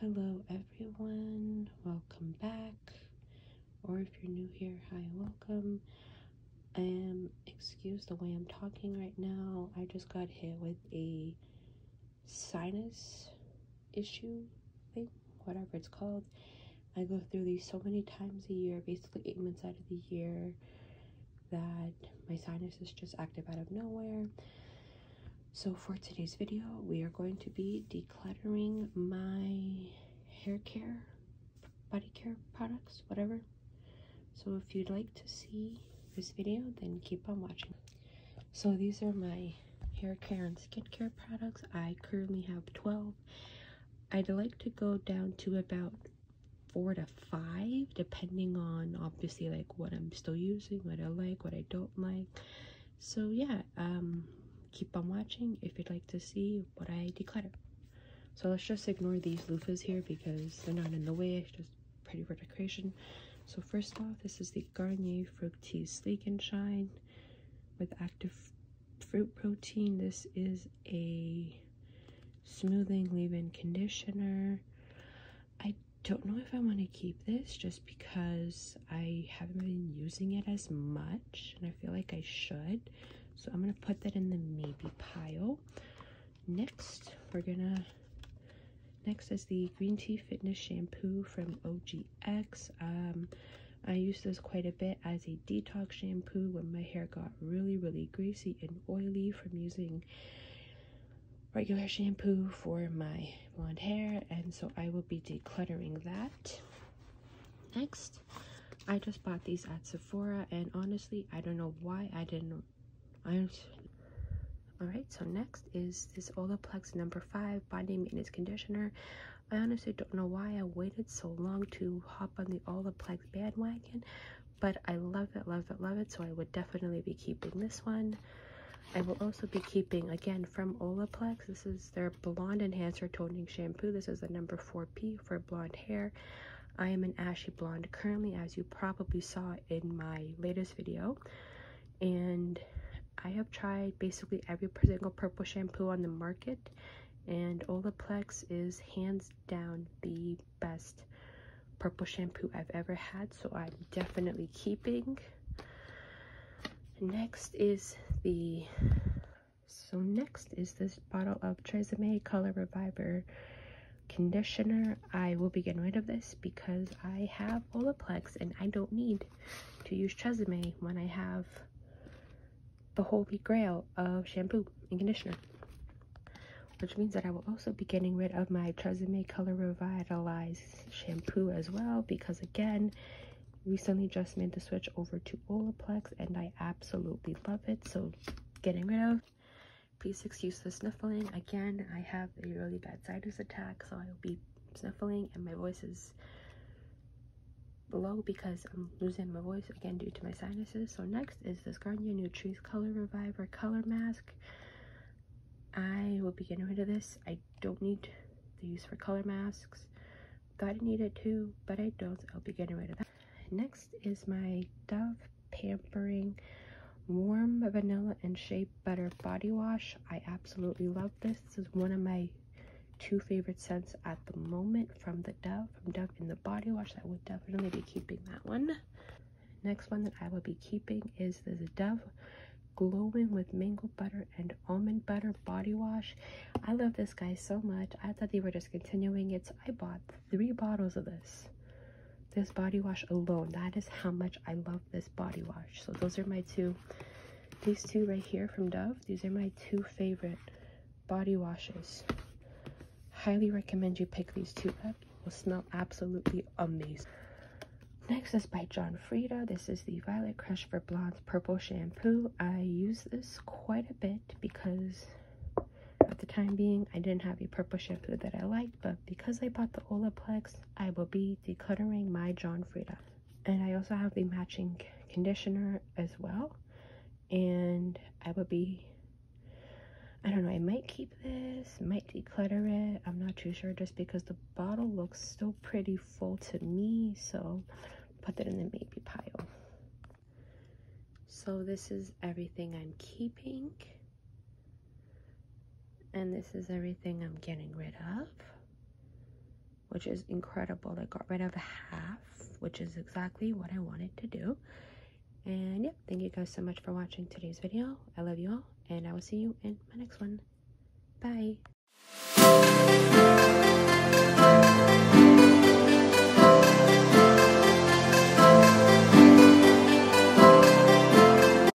Hello everyone, welcome back. Or if you're new here, hi, welcome. I am, excuse the way I'm talking right now. I just got hit with a sinus issue thing, whatever it's called. I go through these so many times a year, basically eight months out of the year, that my sinus is just active out of nowhere. So for today's video, we are going to be decluttering my hair care, body care products, whatever. So if you'd like to see this video, then keep on watching. So these are my hair care and skincare products. I currently have 12. I'd like to go down to about four to five, depending on obviously like what I'm still using, what I like, what I don't like. So yeah, um, keep on watching if you'd like to see what I declutter. So let's just ignore these loofahs here because they're not in the way, it's just pretty for decoration. So first off, this is the Garnier Fructis Sleek and Shine with active fruit protein. This is a smoothing leave-in conditioner. I don't know if I want to keep this just because I haven't been using it as much and I feel like I should. So I'm going to put that in the maybe pile. Next, we're going to, next is the Green Tea Fitness Shampoo from OGX. Um, I use this quite a bit as a detox shampoo when my hair got really, really greasy and oily from using regular shampoo for my blonde hair. And so I will be decluttering that. Next, I just bought these at Sephora and honestly, I don't know why I didn't Alright, so next is this Olaplex number 5 Bond Maintenance Conditioner. I honestly don't know why I waited so long to hop on the Olaplex bandwagon, but I love it, love it, love it, so I would definitely be keeping this one. I will also be keeping, again, from Olaplex, this is their Blonde Enhancer Toning Shampoo. This is the number 4P for blonde hair. I am an ashy blonde currently, as you probably saw in my latest video. And I have tried basically every single purple shampoo on the market and Olaplex is hands down the best purple shampoo I've ever had so I'm definitely keeping. Next is the so next is this bottle of Tresemme Color Reviver conditioner. I will be getting rid of this because I have Olaplex and I don't need to use Tresemme when I have the holy grail of shampoo and conditioner. Which means that I will also be getting rid of my Tresemme Color Revitalize shampoo as well because again, recently just made the switch over to Olaplex and I absolutely love it. So getting rid of. Please excuse the sniffling. Again, I have a really bad sinus attack, so I will be sniffling and my voice is below because I'm losing my voice again due to my sinuses. So next is this Garnier Nutrisse Color Reviver Color Mask. I will be getting rid of this. I don't need the use for color masks. Thought I needed to, but I don't. So I'll be getting rid of that. Next is my Dove Pampering Warm Vanilla and Shea Butter Body Wash. I absolutely love this. This is one of my two favorite scents at the moment from the Dove, from Dove in the Body Wash. I would definitely be keeping that one. Next one that I will be keeping is this Dove Glowing with Mango Butter and Almond Butter Body Wash. I love this guy so much. I thought they were just continuing it, so I bought three bottles of this. This body wash alone. That is how much I love this body wash. So those are my two. These two right here from Dove. These are my two favorite body washes highly recommend you pick these two up. Will smell absolutely amazing. Next is by John Frieda. This is the Violet Crush for Blondes Purple Shampoo. I use this quite a bit because at the time being, I didn't have a purple shampoo that I liked, but because I bought the Olaplex, I will be decluttering my John Frieda. And I also have the matching conditioner as well. And I will be I don't know, I might keep this, might declutter it. I'm not too sure just because the bottle looks still pretty full to me. So put that in the maybe pile. So this is everything I'm keeping. And this is everything I'm getting rid of. which is incredible. I got rid of half, which is exactly what I wanted to do. And yeah, thank you guys so much for watching today's video. I love you all, and I will see you in my next one. Bye.